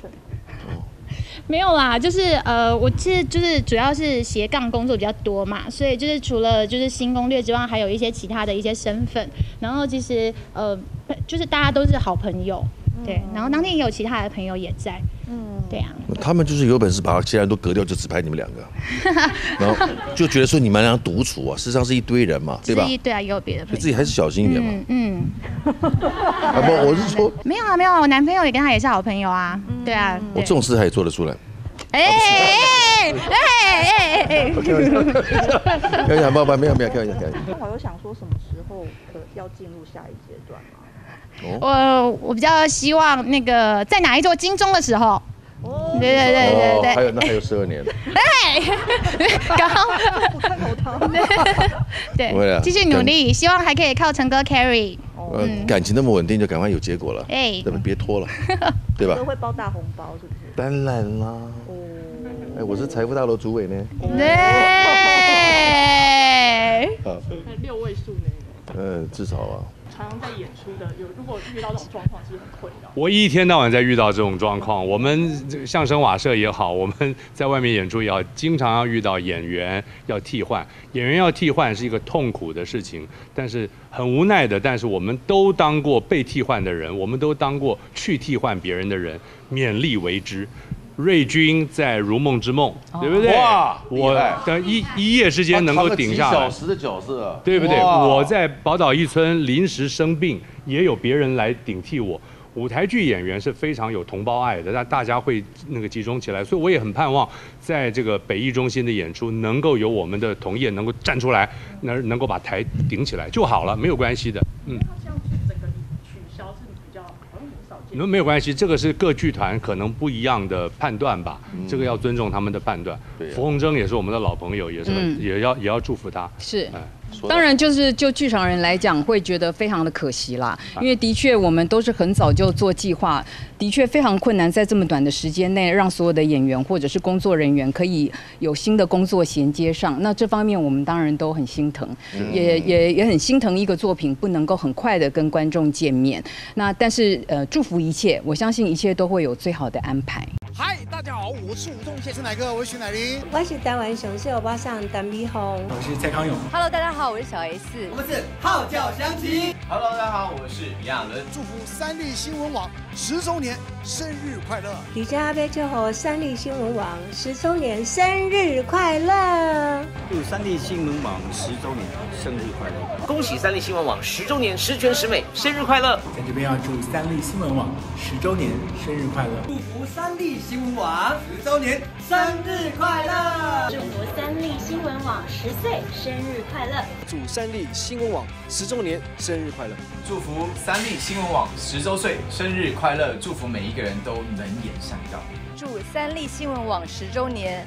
顺。没有啦，就是呃，我其实就是主要是斜杠工作比较多嘛，所以就是除了就是新攻略之外，还有一些其他的一些身份。然后其实呃，就是大家都是好朋友，对。然后当天也有其他的朋友也在，嗯，对啊。他们就是有本事把其他人都隔掉，就只拍你们两个，然后就觉得说你们俩独处啊，事实上是一堆人嘛，对吧？对啊，也有别的，朋友自己还是小心一点嘛。嗯。啊不，我是说。没有啊，没有啊，我男朋友也跟他也是好朋友啊，对啊。我这种事他也做得出来。哎哎哎哎！开玩笑，开玩笑，没有没有，开玩笑，开玩笑。我有想说什么时候可要进入下一阶段吗？我我比较希望那个在哪一座金钟的时候。哦，对对对对对。还有那还有十二年。哎，刚不看头汤。对，继续努力，希望还可以靠陈哥 carry。呃，感情那么稳定，就赶快有结果了。哎，对吧？别拖了，对吧？都会包大红包，是不是？当然啦。哦。哎，我是财富大楼主委呢。对。好。六位数呢。呃，至少啊。常常在演出的，有如果遇到这种状况，是很困扰。我一天到晚在遇到这种状况。我们相声瓦舍也好，我们在外面演出也好，经常要遇到演员要替换。演员要替换是一个痛苦的事情，但是很无奈的。但是我们都当过被替换的人，我们都当过去替换别人的人，勉力为之。瑞军在《如梦之梦》，对不对？哇！我等一一夜之间能够顶下来，小时的角色，对不对？我在宝岛一村临时生病，也有别人来顶替我。舞台剧演员是非常有同胞爱的，那大家会那个集中起来，所以我也很盼望在这个北艺中心的演出，能够有我们的同业能够站出来，能能够把台顶起来就好了，没有关系的，嗯。那没有关系，这个是各剧团可能不一样的判断吧，这个要尊重他们的判断。对、啊，冯鸿征也是我们的老朋友，也是也要也要祝福他。是。当然，就是就剧场人来讲，会觉得非常的可惜啦。因为的确，我们都是很早就做计划，的确非常困难，在这么短的时间内，让所有的演员或者是工作人员可以有新的工作衔接上。那这方面，我们当然都很心疼，也也也很心疼一个作品不能够很快的跟观众见面。那但是呃，祝福一切，我相信一切都会有最好的安排。嗨，大家好，我是吴宗宪，是哪个？我是徐乃麟，我是台湾雄秀巴上邓碧红，我是蔡康永。Hello，大家好，我是小 S，我们是号角响起。Hello，大家好，我是李亚伦。祝福三立新闻网十周年生日快乐！李佳阿贝祝贺三立新闻网十周年生日快乐！祝三立新闻网十周年生日快乐！恭喜三立新闻网十周年十全十美生日快乐！在这边要祝三立新闻网十周年生日快乐！祝福三立新闻网十周年生日快乐！祝福三立新闻网十岁生日快乐！祝三立新闻网十周年生日快乐！祝福三立新闻网十周岁生日快乐！祝福每一个人都能言善道。祝三立新闻网十周年